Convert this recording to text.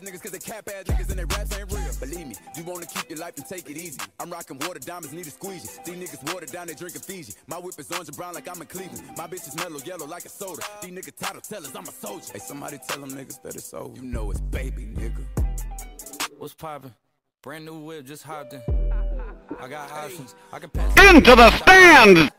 ass niggas cause they cap ass niggas and their raps ain't real. Believe me, you wanna keep your life and take it easy. I'm rocking water diamonds, need a squeeze These niggas water down, they drinking Fiji. My whip is orange and brown like I'm in Cleveland. My bitch is mellow yellow like a soda. These niggas title tell us I'm a soldier. Hey, somebody tell them niggas that it's over. You know it's baby, nigga. What's poppin'? Brand new whip, just hopped in. I got options. I can pass. Into the stand!